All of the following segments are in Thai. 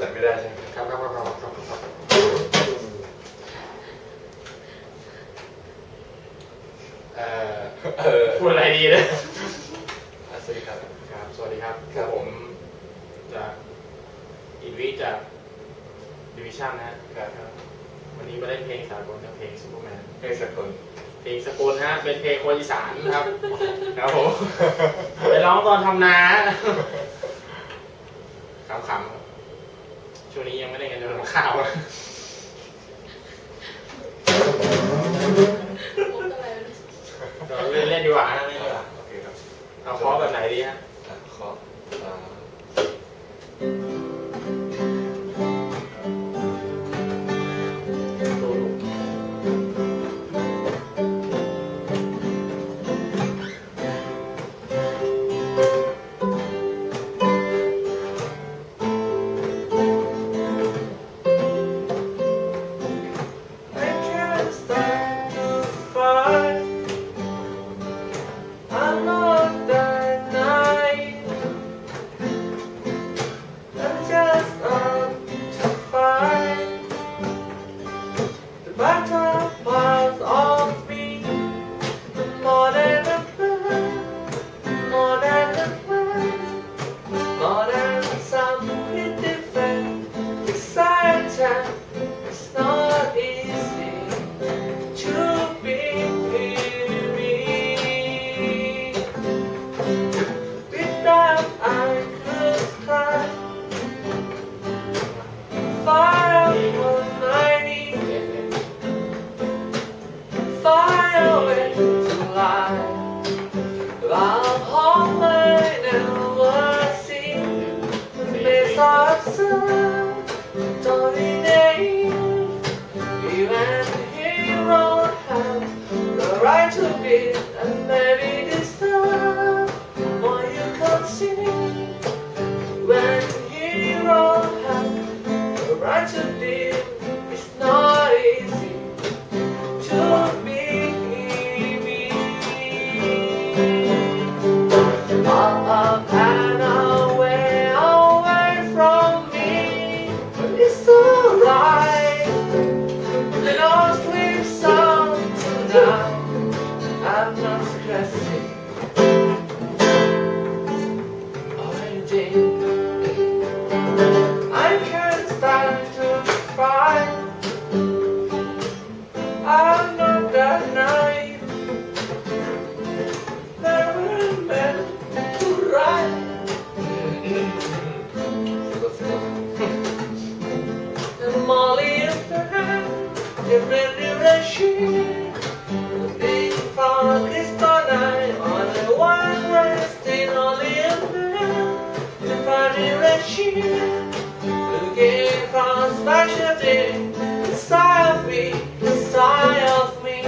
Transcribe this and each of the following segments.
ใส่ไม่ได้ใช่ไหมครับครับครับครับเออพูดอะไรดีเลยสวัสดีครับครับ สวัสดีครับครับผมจากอินวิจากดิวิชั่นนะครับครับวันนี้มาเล่นเพลงสากลกับเพลงซูเปอร์แมนเพลงสากลเพลงสากลฮะเป็นเพลงคนอีสานนะครับครับผมไปร้องตอนทำนาขำๆ ช่วงนี้ยังไม่ได้เงินเดือนของข้าวนะมุกอะไรวะเนี่ยเราเล่นเล่นดีกว่านะเล่นดีกว่าโอเคครับเอาคอแบบไหนดีฮะ be and this time more you can see when hero have the right to be it's not easy to be me up and away away from me it's. And I'll sleep sound tonight. Looking for a special day inside of me, inside of me,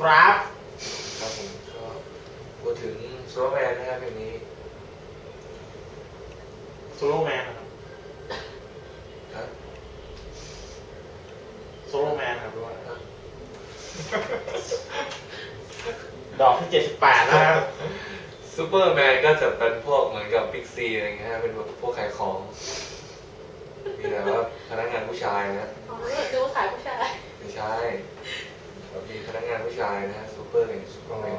คุณครับครับผมก็พูดถึงซูเปอร์แมนนะครับเพลงนี้ซูเปอร์แมนนะครับครับซูเปอร์แมนครับด้วยดอกที่เจ็ดสิบแปดแล้วครับซูเปอร์แมนก็จะเป็นพวกเหมือนกับบิ๊กซีอะไรเงี้ยฮะเป็นแบบพวกขายของ มีแต่ว่าพนักงานผู้ชายนะ อ๋อแล้วดูว่าขายผู้ชาย ไม่ใช่ แบบมีพนักงานผู้ชายนะฮะซูเปอร์เป็นซูเปอร์แมน